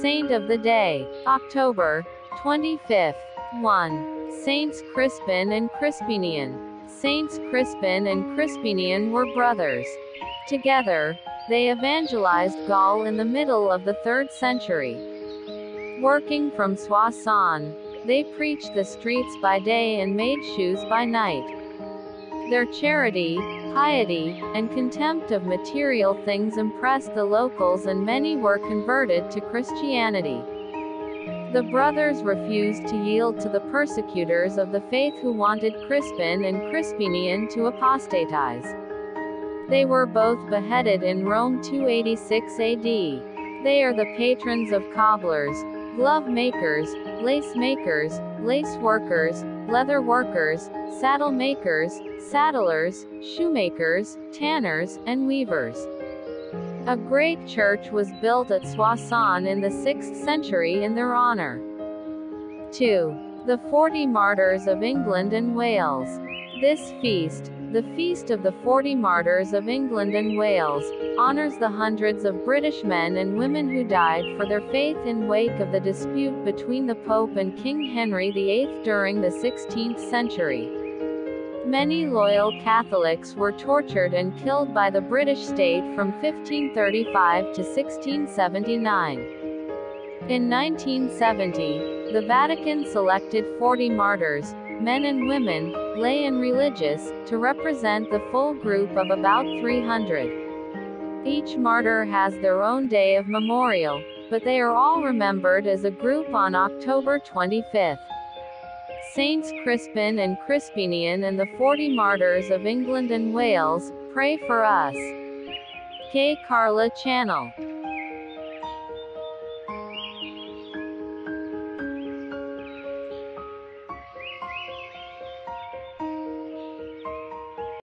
Saint of the Day, October 25th. 1. Saints Crispin and Crispinian. Saints Crispin and Crispinian were brothers. Together, they evangelized Gaul in the middle of the 3rd century. Working from Soissons, they preached the streets by day and made shoes by night. Their charity, piety, and contempt of material things impressed the locals and many were converted to Christianity. The brothers refused to yield to the persecutors of the faith who wanted Crispin and Crispinian to apostatize. They were both beheaded in Rome 286 AD. They are the patrons of cobblers, glove makers, lace makers, lace workers, leather workers, saddle makers, saddlers, shoemakers, tanners, and weavers. A great church was built at Soissons in the 6th century in their honor. 2. The Forty Martyrs of England and Wales. This feast, the Feast of the Forty Martyrs of England and Wales, honors the hundreds of British men and women who died for their faith in wake of the dispute between the Pope and King Henry VIII during the 16th century. Many loyal Catholics were tortured and killed by the British state from 1535 to 1679. In 1970, the Vatican selected 40 martyrs, men and women, lay and religious, to represent the full group of about 300. Each martyr has their own day of memorial, but they are all remembered as a group on October 25th. Saints Crispin and Crispinian and the 40 martyrs of England and Wales, pray for us. K. Carla Channel